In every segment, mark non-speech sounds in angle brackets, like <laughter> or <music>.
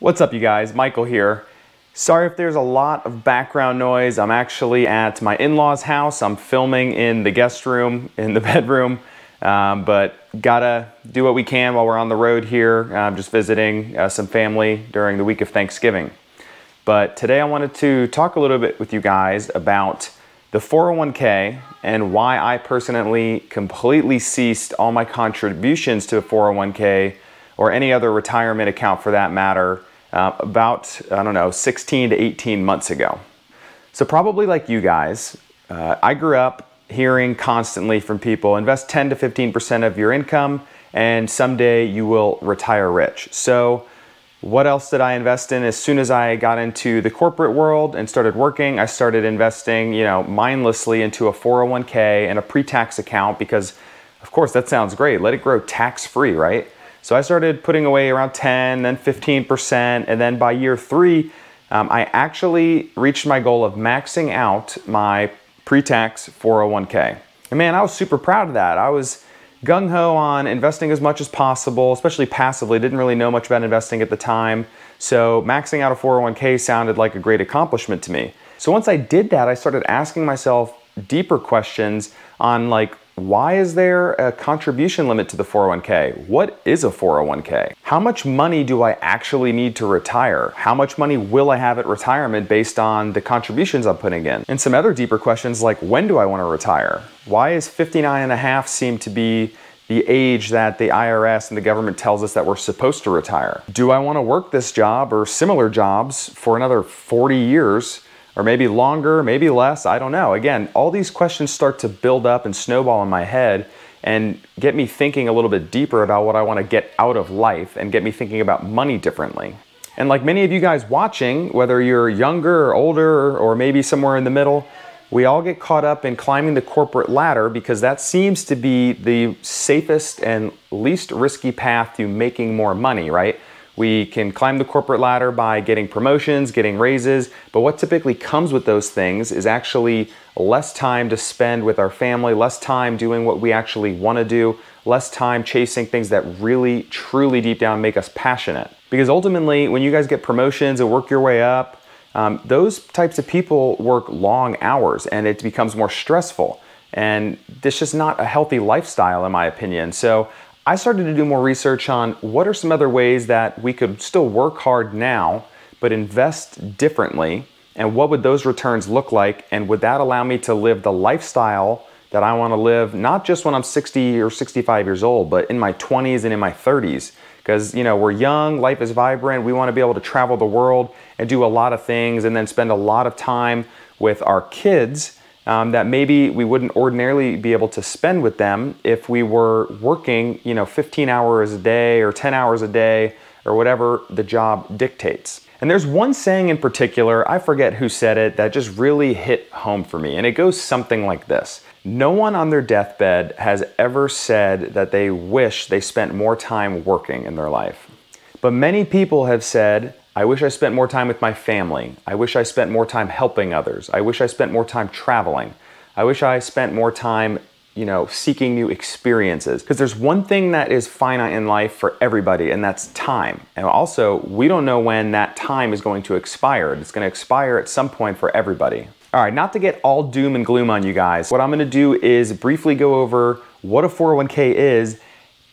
What's up you guys, Michael here. Sorry if there's a lot of background noise. I'm actually at my in-laws house. I'm filming in the guest room, in the <laughs> bedroom, um, but gotta do what we can while we're on the road here. I'm just visiting uh, some family during the week of Thanksgiving. But today I wanted to talk a little bit with you guys about the 401k and why I personally completely ceased all my contributions to a 401k or any other retirement account for that matter uh, about, I don't know, 16 to 18 months ago. So, probably like you guys, uh, I grew up hearing constantly from people invest 10 to 15% of your income and someday you will retire rich. So, what else did I invest in? As soon as I got into the corporate world and started working, I started investing, you know, mindlessly into a 401k and a pre-tax account because of course that sounds great. Let it grow tax free, right? So I started putting away around 10, then 15%, and then by year three, um, I actually reached my goal of maxing out my pre-tax 401k. And man, I was super proud of that. I was gung ho on investing as much as possible, especially passively. Didn't really know much about investing at the time. So maxing out a 401k sounded like a great accomplishment to me. So once I did that, I started asking myself deeper questions on like, why is there a contribution limit to the 401k? What is a 401k? How much money do I actually need to retire? How much money will I have at retirement based on the contributions I'm putting in? And some other deeper questions like when do I want to retire? Why is 59 and a half seem to be the age that the IRS and the government tells us that we're supposed to retire? Do I want to work this job or similar jobs for another 40 years? Or maybe longer, maybe less, I don't know. Again, all these questions start to build up and snowball in my head and get me thinking a little bit deeper about what I want to get out of life and get me thinking about money differently. And like many of you guys watching, whether you're younger or older or maybe somewhere in the middle, we all get caught up in climbing the corporate ladder because that seems to be the safest and least risky path to making more money, right? We can climb the corporate ladder by getting promotions, getting raises, but what typically comes with those things is actually less time to spend with our family, less time doing what we actually want to do, less time chasing things that really, truly deep down make us passionate. Because ultimately, when you guys get promotions and work your way up, um, those types of people work long hours and it becomes more stressful. And this is not a healthy lifestyle, in my opinion. So I started to do more research on what are some other ways that we could still work hard now, but invest differently, and what would those returns look like, and would that allow me to live the lifestyle that I want to live, not just when I'm 60 or 65 years old, but in my 20s and in my 30s. Because, you know, we're young, life is vibrant, we want to be able to travel the world and do a lot of things, and then spend a lot of time with our kids um, that maybe we wouldn't ordinarily be able to spend with them if we were working, you know, 15 hours a day or 10 hours a day or whatever the job dictates. And there's one saying in particular, I forget who said it, that just really hit home for me. And it goes something like this No one on their deathbed has ever said that they wish they spent more time working in their life. But many people have said, I wish I spent more time with my family. I wish I spent more time helping others. I wish I spent more time traveling. I wish I spent more time, you know, seeking new experiences. Because there's one thing that is finite in life for everybody, and that's time. And also, we don't know when that time is going to expire. It's going to expire at some point for everybody. All right, not to get all doom and gloom on you guys, what I'm going to do is briefly go over what a 401k is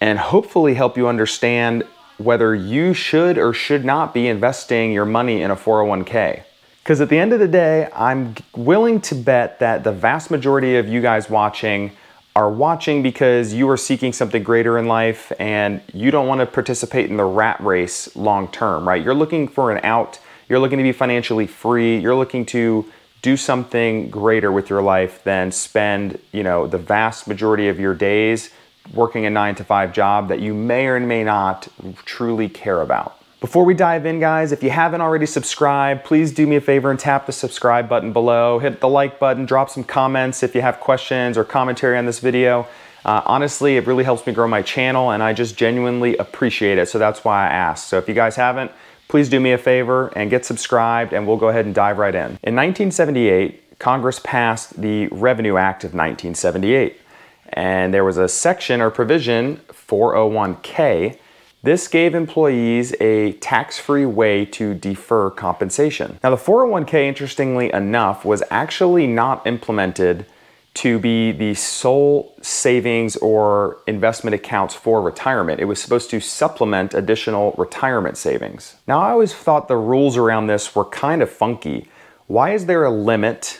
and hopefully help you understand whether you should or should not be investing your money in a 401k. Because at the end of the day, I'm willing to bet that the vast majority of you guys watching are watching because you are seeking something greater in life and you don't want to participate in the rat race long term, right? You're looking for an out, you're looking to be financially free, you're looking to do something greater with your life than spend, you know, the vast majority of your days working a nine to five job that you may or may not truly care about. Before we dive in, guys, if you haven't already subscribed, please do me a favor and tap the subscribe button below. Hit the like button, drop some comments if you have questions or commentary on this video. Uh, honestly, it really helps me grow my channel and I just genuinely appreciate it. So that's why I asked. So if you guys haven't, please do me a favor and get subscribed and we'll go ahead and dive right in. In 1978, Congress passed the Revenue Act of 1978 and there was a section or provision 401k This gave employees a tax free way to defer compensation. Now, the 401k, interestingly enough, was actually not implemented to be the sole savings or investment accounts for retirement. It was supposed to supplement additional retirement savings. Now, I always thought the rules around this were kind of funky. Why is there a limit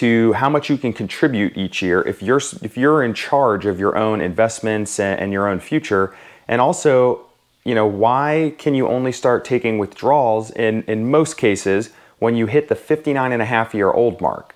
to how much you can contribute each year if you're if you're in charge of your own investments and, your own future? And also, you know, why can you only start taking withdrawals in in most cases when you hit the 59 and a half year old mark?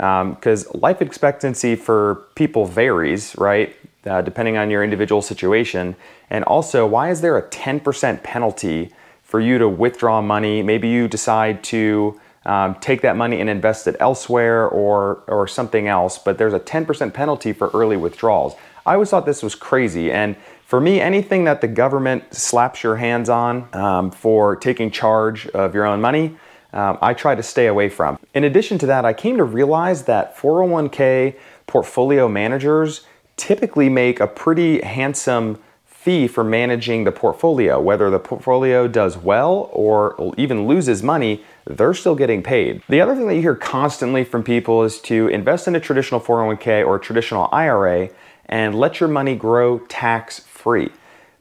because um, life expectancy for people varies, right? Uh, depending on your individual situation. And also, why is there a 10% penalty for you to withdraw money? Maybe you decide to um, take that money and invest it elsewhere or, or something else, but there's a 10% penalty for early withdrawals. I always thought this was crazy. And for me, anything that the government slaps your hands on um, for taking charge of your own money, um, I try to stay away from. In addition to that, I came to realize that 401k portfolio managers typically make a pretty handsome fee for managing the portfolio. Whether the portfolio does well or even loses money, they're still getting paid. The other thing that you hear constantly from people is to invest in a traditional 401k or a traditional IRA and let your money grow tax free.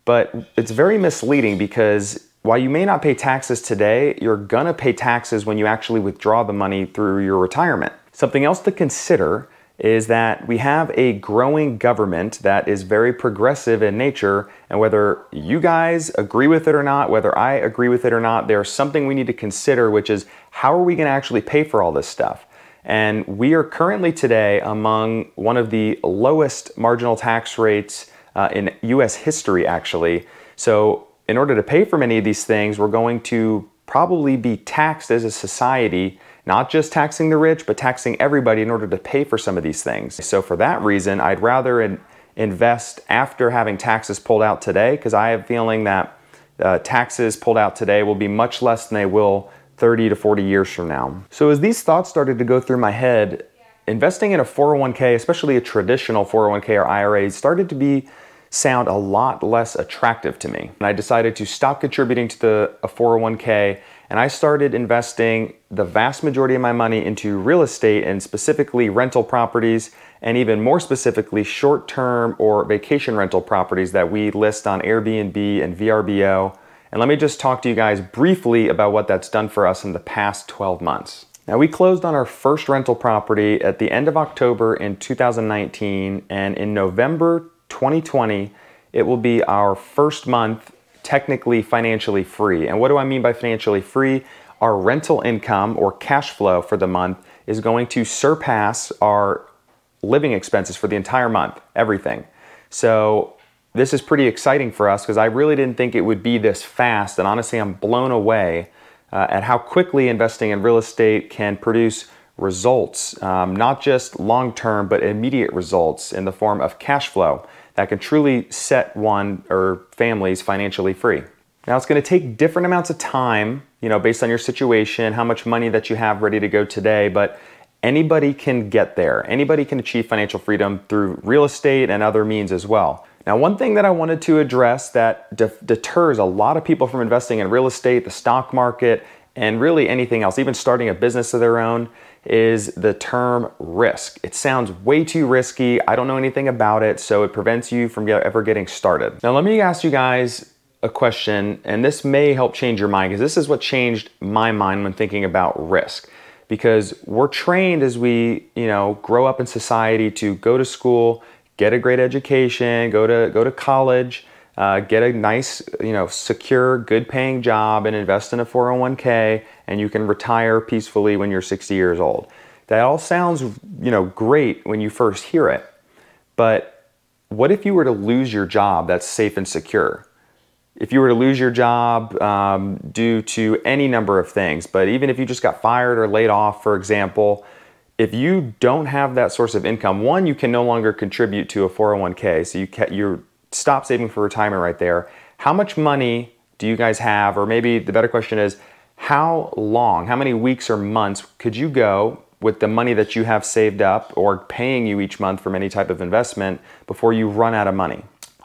But it's very misleading because while you may not pay taxes today, you're gonna pay taxes when you actually withdraw the money through your retirement. Something else to consider is that we have a growing government that is very progressive in nature, and whether you guys agree with it or not, whether I agree with it or not, there's something we need to consider, which is how are we gonna actually pay for all this stuff? And we are currently today among one of the lowest marginal tax rates uh, in US history, actually. So in order to pay for many of these things, we're going to probably be taxed as a society, not just taxing the rich, but taxing everybody in order to pay for some of these things. So for that reason, I'd rather in, invest after having taxes pulled out today, because I have a feeling that uh, taxes pulled out today will be much less than they will 30 to 40 years from now. So as these thoughts started to go through my head, investing in a 401k, especially a traditional 401k or IRA, started to be sound a lot less attractive to me. And I decided to stop contributing to the a 401k and I started investing the vast majority of my money into real estate and specifically rental properties and even more specifically short-term or vacation rental properties that we list on Airbnb and VRBO. And let me just talk to you guys briefly about what that's done for us in the past 12 months. Now we closed on our first rental property at the end of October in 2019 and in November 2020, it will be our first month technically financially free. And what do I mean by financially free? Our rental income or cash flow for the month is going to surpass our living expenses for the entire month, everything. So this is pretty exciting for us because I really didn't think it would be this fast. And honestly, I'm blown away uh, at how quickly investing in real estate can produce results, um, not just long term, but immediate results in the form of cash flow that can truly set one or families financially free. Now it's going to take different amounts of time, you know, based on your situation, how much money that you have ready to go today, but anybody can get there. Anybody can achieve financial freedom through real estate and other means as well. Now, one thing that I wanted to address that de deters a lot of people from investing in real estate, the stock market, and really anything else, even starting a business of their own, is the term risk. It sounds way too risky. I don't know anything about it, so it prevents you from ever getting started. Now, let me ask you guys a question, and this may help change your mind because this is what changed my mind when thinking about risk. Because we're trained as we, you know, grow up in society to go to school, get a great education, go to go to college, uh, get a nice, you know, secure, good paying job and invest in a 401k and you can retire peacefully when you're 60 years old. That all sounds, you know, great when you first hear it. But what if you were to lose your job that's safe and secure? If you were to lose your job um, due to any number of things, but even if you just got fired or laid off, for example, if you don't have that source of income, one, you can no longer contribute to a 401k. So you you're stop saving for retirement right there. How much money do you guys have? Or maybe the better question is, how long, how many weeks or months could you go with the money that you have saved up or paying you each month from any type of investment before you run out of money?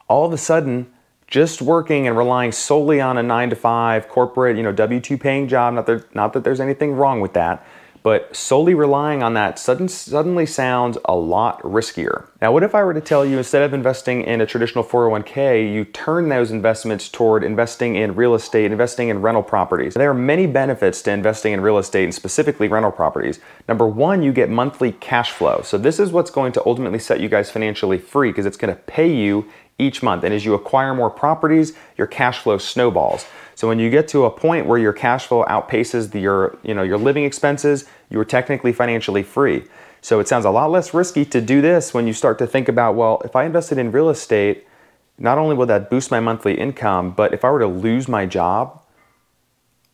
All of a sudden, just working and relying solely on a nine to five corporate, you know, W-2 paying job, not that, not that there's anything wrong with that, but solely relying on that sudden, suddenly sounds a lot riskier. Now, what if I were to tell you instead of investing in a traditional 401k, you turn those investments toward investing in real estate, investing in rental properties? There are many benefits to investing in real estate and specifically rental properties. Number one, you get monthly cash flow. So this is what's going to ultimately set you guys financially free because it's going to pay you each month. And as you acquire more properties, your cash flow snowballs. So when you get to a point where your cash flow outpaces the, your, you know, your living expenses, you are technically financially free. So it sounds a lot less risky to do this when you start to think about, well, if I invested in real estate, not only will that boost my monthly income, but if I were to lose my job,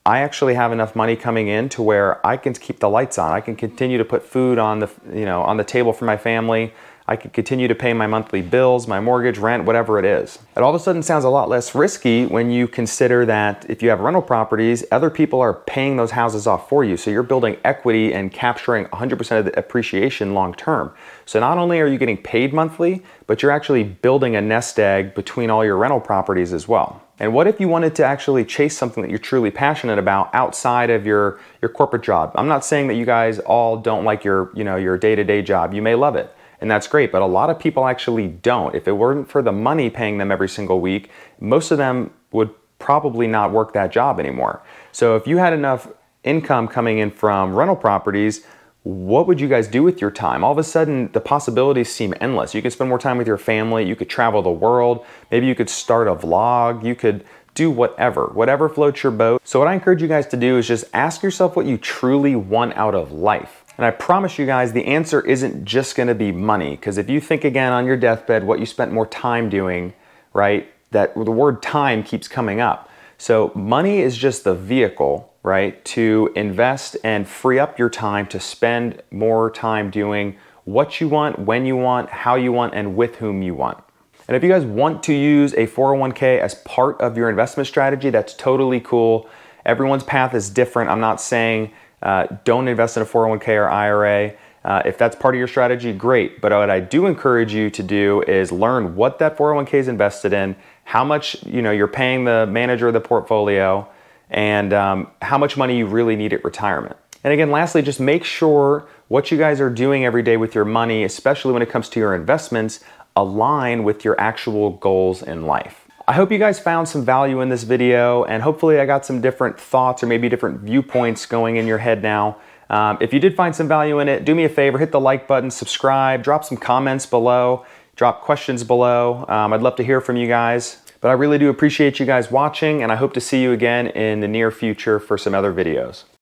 I actually have enough money coming in to where I can keep the lights on. I can continue to put food on the, you know, on the table for my family. I could continue to pay my monthly bills, my mortgage, rent, whatever it is. It all of a sudden sounds a lot less risky when you consider that if you have rental properties, other people are paying those houses off for you. So you're building equity and capturing 100% of the appreciation long term. So not only are you getting paid monthly, but you're actually building a nest egg between all your rental properties as well. And what if you wanted to actually chase something that you're truly passionate about outside of your, your corporate job? I'm not saying that you guys all don't like your, you know, your day-to-day -day job. You may love it and that's great. But a lot of people actually don't. If it weren't for the money paying them every single week, most of them would probably not work that job anymore. So if you had enough income coming in from rental properties, what would you guys do with your time? All of a sudden, the possibilities seem endless. You could spend more time with your family, you could travel the world, maybe you could start a vlog, you could do whatever, whatever floats your boat. So what I encourage you guys to do is just ask yourself what you truly want out of life. And I promise you guys, the answer isn't just gonna be money. Because if you think again on your deathbed what you spent more time doing, right, that the word time keeps coming up. So money is just the vehicle, right, to invest and free up your time to spend more time doing what you want, when you want, how you want, and with whom you want. And if you guys want to use a 401k as part of your investment strategy, that's totally cool. Everyone's path is different. I'm not saying uh, don't invest in a 401k or IRA. Uh, if that's part of your strategy, great. But what I do encourage you to do is learn what that 401k is invested in, how much you know you're paying the manager of the portfolio, and um, how much money you really need at retirement. And again, lastly, just make sure what you guys are doing every day with your money, especially when it comes to your investments, align with your actual goals in life. I hope you guys found some value in this video and hopefully I got some different thoughts or maybe different viewpoints going in your head now. Um, if you did find some value in it, do me a favor, hit the like button, subscribe, drop some comments below, drop questions below. Um, I'd love to hear from you guys. But I really do appreciate you guys watching and I hope to see you again in the near future for some other videos.